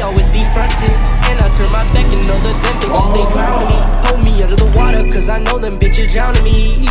always be frontin'. And I turn my back and know that them bitches, they drowning me. Hold me under the water, cause I know them bitches drowning me.